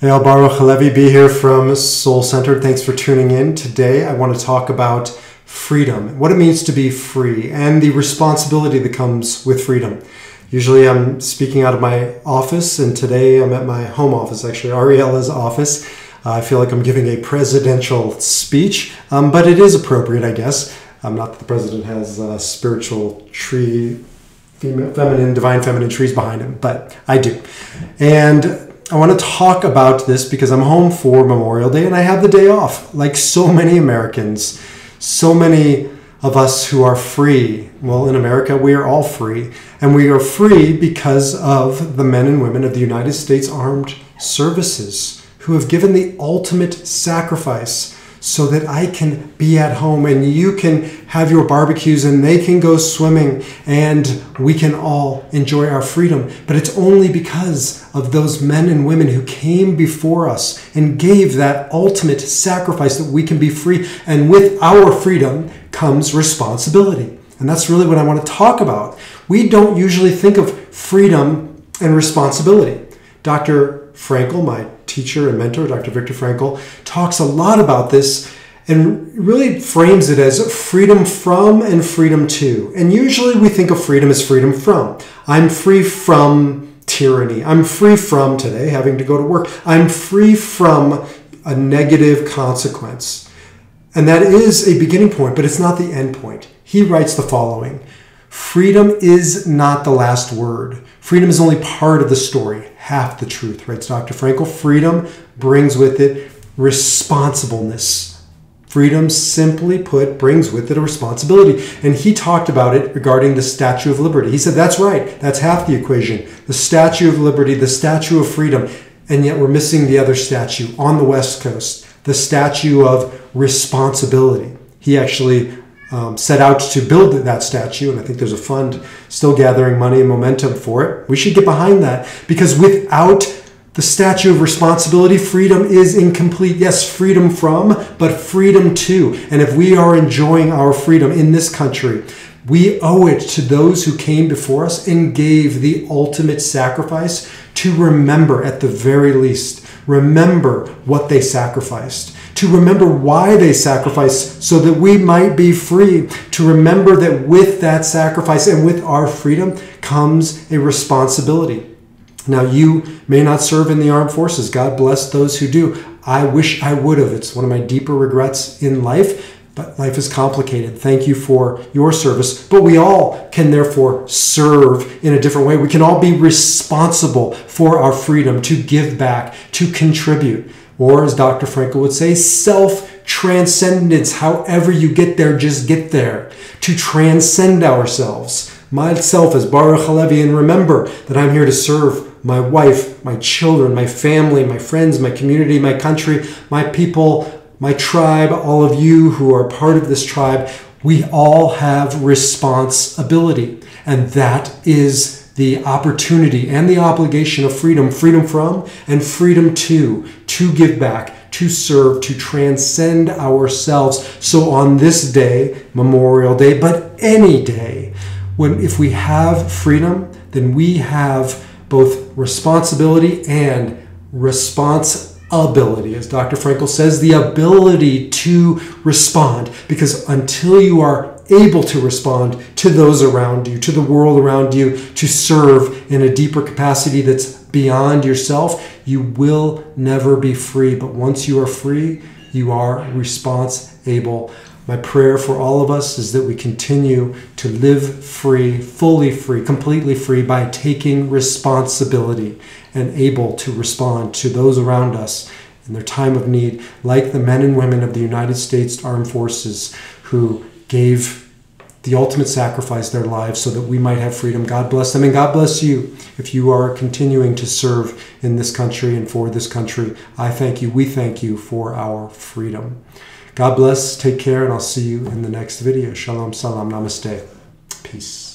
Eyal Baruch Halevi be here from Soul Centered. Thanks for tuning in. Today I want to talk about freedom, what it means to be free, and the responsibility that comes with freedom. Usually I'm speaking out of my office, and today I'm at my home office, actually, Ariela's office. Uh, I feel like I'm giving a presidential speech, um, but it is appropriate, I guess. Um, not that the president has a spiritual tree, female, feminine, divine feminine trees behind him, but I do. And I want to talk about this because I'm home for Memorial Day and I have the day off. Like so many Americans, so many of us who are free. Well, in America, we are all free. And we are free because of the men and women of the United States Armed Services who have given the ultimate sacrifice so that I can be at home and you can have your barbecues and they can go swimming and we can all enjoy our freedom. But it's only because of those men and women who came before us and gave that ultimate sacrifice that we can be free. And with our freedom comes responsibility. And that's really what I want to talk about. We don't usually think of freedom and responsibility. Dr. Frankl, my teacher and mentor, Dr. Viktor Frankl, talks a lot about this and really frames it as freedom from and freedom to. And usually we think of freedom as freedom from. I'm free from tyranny. I'm free from today having to go to work. I'm free from a negative consequence. And that is a beginning point, but it's not the end point. He writes the following Freedom is not the last word. Freedom is only part of the story, half the truth, writes Dr. Frankl. Freedom brings with it responsibleness. Freedom, simply put, brings with it a responsibility. And he talked about it regarding the Statue of Liberty. He said, That's right, that's half the equation. The Statue of Liberty, the Statue of Freedom. And yet we're missing the other statue on the West Coast, the statue of responsibility. He actually um, set out to build that statue, and I think there's a fund still gathering money and momentum for it. We should get behind that because without the statue of responsibility, freedom is incomplete. Yes, freedom from, but freedom to. And if we are enjoying our freedom in this country, we owe it to those who came before us and gave the ultimate sacrifice to remember, at the very least, remember what they sacrificed to remember why they sacrificed so that we might be free, to remember that with that sacrifice and with our freedom comes a responsibility. Now, you may not serve in the armed forces. God bless those who do. I wish I would have. It's one of my deeper regrets in life, but life is complicated. Thank you for your service. But we all can therefore serve in a different way. We can all be responsible for our freedom to give back, to contribute. Or, as Dr. Frankl would say, self transcendence. However, you get there, just get there. To transcend ourselves. Myself as Baruch Halevi, and remember that I'm here to serve my wife, my children, my family, my friends, my community, my country, my people, my tribe, all of you who are part of this tribe. We all have responsibility, and that is the opportunity and the obligation of freedom freedom from and freedom to to give back to serve to transcend ourselves. So on this day memorial day but any day when if we have freedom then we have both responsibility and responsibility. As dr Frankl says the ability to respond. Because until you are able to respond to those around you, to the world around you, to serve in a deeper capacity that's beyond yourself, you will never be free. But once you are free, you are response able. My prayer for all of us is that we continue to live free, fully free, completely free by taking responsibility and able to respond to those around us in their time of need, like the men and women of the United States Armed Forces who gave the ultimate sacrifice their lives so that we might have freedom. God bless them and God bless you if you are continuing to serve in this country and for this country. I thank you. We thank you for our freedom. God bless. Take care, and I'll see you in the next video. Shalom, salam, namaste. Peace.